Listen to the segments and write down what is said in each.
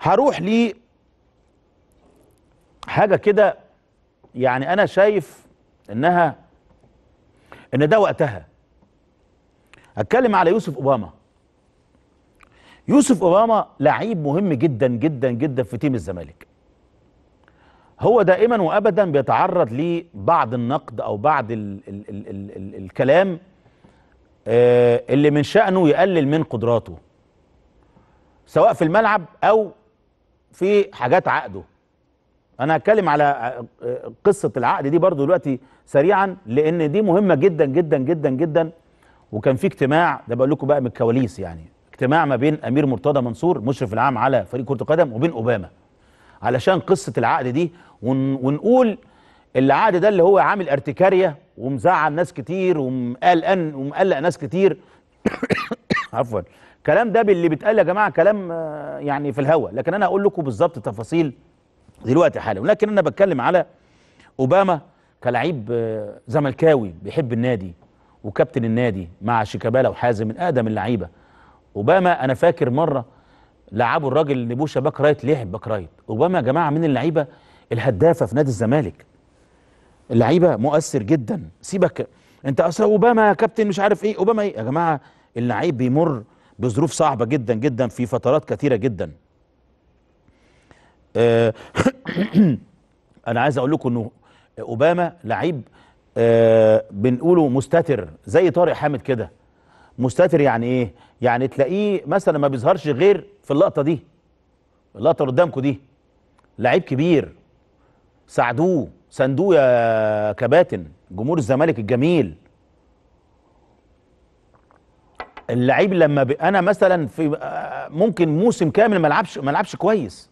هروح لي حاجة كده يعني أنا شايف إنها إن ده وقتها. هتكلم على يوسف أوباما. يوسف أوباما لعيب مهم جدا جدا جدا في تيم الزمالك. هو دائما وابدا بيتعرض لبعض النقد أو بعض ال ال ال ال ال الكلام آه اللي من شأنه يقلل من قدراته سواء في الملعب أو في حاجات عقده. أنا هتكلم على آه، قصة العقد دي برضو دلوقتي سريعا لأن دي مهمة جدا جدا جدا جدا. وكان في اجتماع ده بقول لكم بقى من الكواليس يعني. اجتماع ما بين أمير مرتضى منصور مشرف العام على فريق كرة القدم وبين أوباما. علشان قصة العقد دي ون ونقول العقد ده اللي هو عامل ارتكارية ومزعل ناس كتير ومقلقن ومقلق ناس كتير. عفوا. الكلام ده اللي بيتقال يا جماعة كلام آه، يعني في الهوا. لكن أنا هقول لكم بالظبط تفاصيل دلوقتي حالا. ولكن أنا بتكلم على أوباما كلاعب آه، زملكاوي بيحب النادي وكابتن النادي مع شيكابالا وحازم من أقدم اللعيبة. أوباما أنا فاكر مرة لعبوا الراجل نبوشه back right لعب back right. أوباما يا جماعة من اللعيبة الهدافة في نادي الزمالك. اللعيبة مؤثر جدا. سيبك أنت أصلا أوباما كابتن مش عارف إيه. أوباما إيه؟ يا جماعة اللعيب بيمر بظروف صعبة جدا جدا في فترات كثيرة جدا. آه، أنا عايز أقول لكم إنه أوباما لعيب آه، بنقوله مستتر زي طارق حامد كده. مستتر يعني إيه؟ يعني تلاقيه مثلا ما بيظهرش غير في اللقطة دي اللقطة اللي قدامكم دي. لعيب كبير. ساعدوه ساندوه يا كباتن جمهور الزمالك الجميل. اللعيب لما ب... أنا مثلا في آه، ممكن موسم كامل ما لعبش ما لعبش كويس.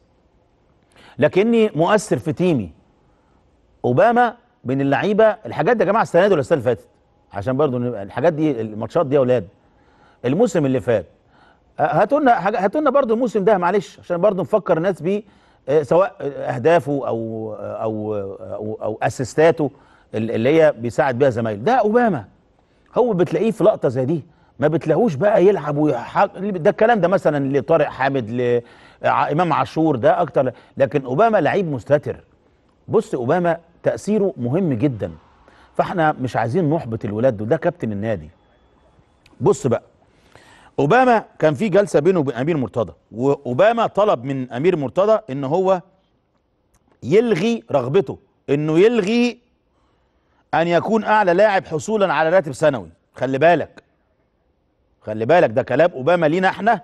لكني مؤثر في تيمي. أوباما من اللعيبة الحاجات دي يا جماعة السنة دي ولا السنة اللي فاتت؟ عشان برضو الحاجات دي الماتشات دي يا أولاد. الموسم اللي فات آه، هاتوا لنا حاجة هاتوا لنا برضو الموسم ده معلش عشان برضو نفكر الناس بيه آه، سواء أهدافه أو أو أو, أو أسيستاته ال- اللي هي بيساعد بيها زمايله ده أوباما. هو بتلاقيه في لقطة زي دي. ما بتلاقوش بقى يلعب ويحق... ده الكلام ده مثلا لطارق حامد لامام عاشور ده أكتر. لكن أوباما لعيب مستتر. بص أوباما تأثيره مهم جدا. فإحنا مش عايزين نحبط الولاد دول. ده كابتن النادي. بص بقى. أوباما كان في جلسة بينه وبين أمير مرتضى. وأوباما طلب من أمير مرتضى إن هو يلغي رغبته. إنه يلغي أن يكون أعلى لاعب حصولا على راتب سنوي. خلي بالك. خلي بالك ده كلام أوباما لينا إحنا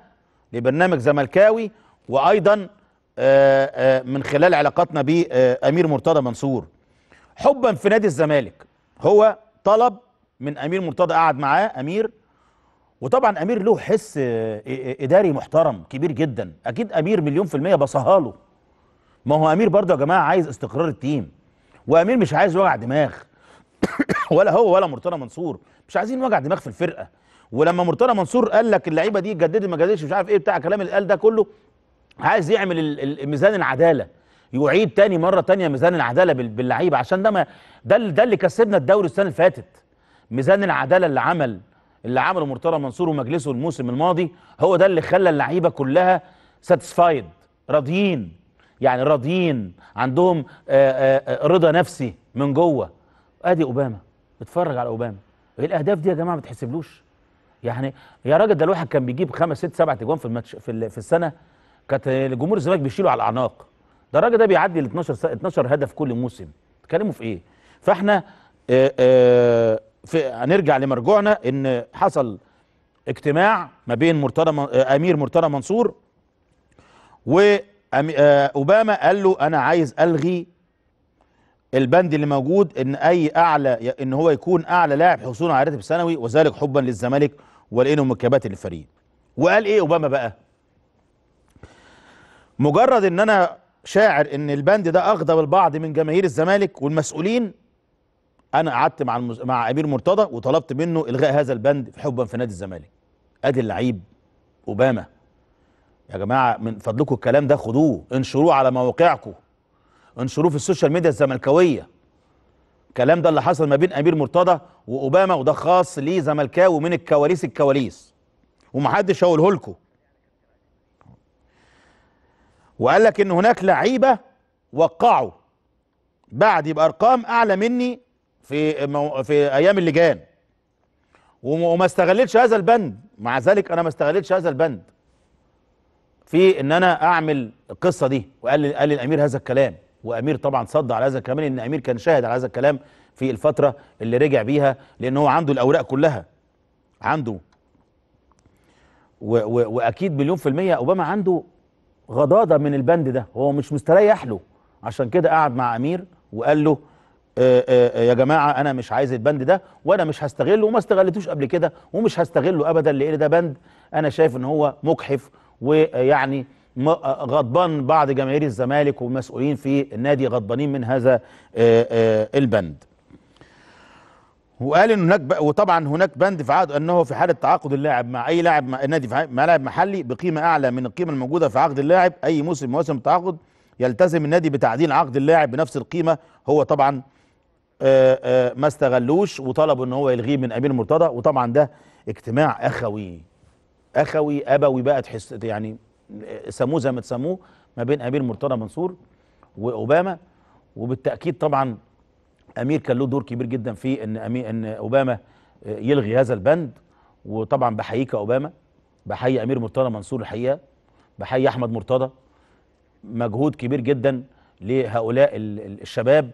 لبرنامج زملكاوي وأيضا آه، آه، من خلال علاقاتنا بأمير مرتضى منصور. حبا في نادي الزمالك. هو طلب من أمير مرتضى قعد معاه أمير. وطبعا أمير له حس آه، إداري محترم كبير جدا. أكيد أمير مليون في المية بصها له. ما هو أمير برضه يا جماعة عايز استقرار التيم. وأمير مش عايز وجع دماغ. ولا هو ولا مرتضى منصور. مش عايزين وجع دماغ في الفرقة. ولما مرتضى منصور قال لك اللعيبة دي جددت ما جددتش مش عارف إيه بتاع الكلام اللي قال ده كله عايز يعمل ميزان العدالة يعيد تاني مرة تانية ميزان العدالة بال- باللعيبة عشان ده ما ده ده اللي كسبنا الدوري السنة اللي فاتت. ميزان العدالة اللي عمل اللي عمله مرتضى منصور ومجلسه الموسم الماضي هو ده اللي خلى اللعيبة كلها ساتسفايد راضيين يعني راضيين عندهم آه، آه، آه، رضا نفسي من جوه. أدي أوباما اتفرج على أوباما. إيه الأهداف دي يا جماعة ما بتحسبلوش يعني يا راجل ده الواحد كان بيجيب خمس ست سبع تجوان في الماتش في, في السنة كانت جمهور الزمالك بيشيله على الأعناق. ده الراجل ده بيعدي ال 12 س- 12 هدف كل موسم. تتكلموا في إيه؟ فإحنا في هنرجع لمرجوعنا إن حصل اجتماع ما بين مرتضى أمير مرتضى منصور واوباما قال له أنا عايز ألغي البند اللي موجود إن أي أعلى إن هو يكون أعلى لاعب حصولا على راتب سنوي وذلك حبا للزمالك ولأنه من كباتن الفريق وقال إيه أوباما بقى؟ مجرد إن أنا شاعر إن البند ده أغضب البعض من جماهير الزمالك والمسؤولين أنا قعدت مع المز... مع أمير مرتضى وطلبت منه إلغاء هذا البند حبا في نادي الزمالك. أدي اللعيب أوباما. يا جماعة من فضلكم الكلام ده خدوه انشروه على مواقعكم. انشروه في ال social media الزملكاوية. الكلام ده اللي حصل ما بين أمير مرتضى وأوباما وده خاص ليه زملكاوي من الكواليس الكواليس. ومحدش هقوله لكم. وقال لك إن هناك لعيبة وقعوا. بعد بارقام أعلى مني في مو في أيام اللجان. وم- وما استغلتش هذا البند. مع ذلك أنا ما استغلتش هذا البند. في إن أنا أعمل القصة دي. وقال لي قال الأمير هذا الكلام. وامير طبعا صد على هذا الكلام لأن أمير كان شاهد على هذا الكلام في الفترة اللي رجع بيها لأن هو عنده الأوراق كلها. عنده. و و وأكيد مليون في المية أوباما عنده غضاضة من البند ده. هو مش مستريح له. عشان كده قعد مع أمير وقال له آه، آه، يا جماعة أنا مش عايز البند ده وأنا مش هستغله وما استغلتوش قبل كده ومش هستغله ابدا لأن ده بند أنا شايف إن هو مجحف ويعني آه، غضبان بعض جماهير الزمالك والمسؤولين في النادي غضبانين من هذا آه، آه، البند. وقال إن هناك. وطبعا هناك بند في عقد أنه في حالة تعاقد اللاعب مع أي لاعب مع نادي في ع- مع لاعب محلي بقيمة أعلى من القيمة الموجودة في عقد اللاعب. أي موسم مواسم التعاقد يلتزم النادي بتعديل عقد اللاعب بنفس القيمة. هو طبعا آه، آه، ما استغلوش وطلبوا إن هو يلغيه من أمير مرتضى وطبعا ده اجتماع أخوي أخوي أبوي بقى تحس يعني آه، سموه زي ما تسموه ما بين أمير مرتضى منصور وأوباما. وبالتأكيد طبعا أمير كان له دور كبير جدا في إن أمي إن أوباما يلغي هذا البند. وطبعا بحييك يا أوباما بحيي أمير مرتضى منصور الحقيقة بحيي أحمد مرتضى مجهود كبير جدا لهؤلاء ال- ال- الشباب.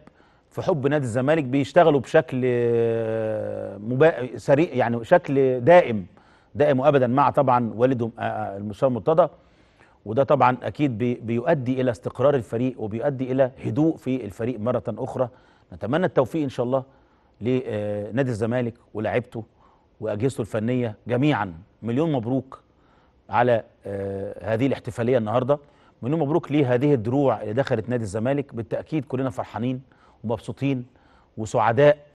في حب نادي الزمالك بيشتغلوا بشكل آه، مبا... سريع يعني شكل دائم دائم وابدا مع طبعا والدهم آه، آه، المستشار مرتضى. وده طبعا أكيد بي بيؤدي إلى استقرار الفريق وبيؤدي إلى هدوء في الفريق مرة أخرى. نتمنى التوفيق إن شاء الله لنادي الزمالك ولاعيبته وأجهزته الفنية جميعا. مليون مبروك على آه، هذه الاحتفالية النهارده. مليون مبروك لهذه الدروع اللي دخلت نادي الزمالك. بالتأكيد كلنا فرحانين ومبسوطين وسعداء.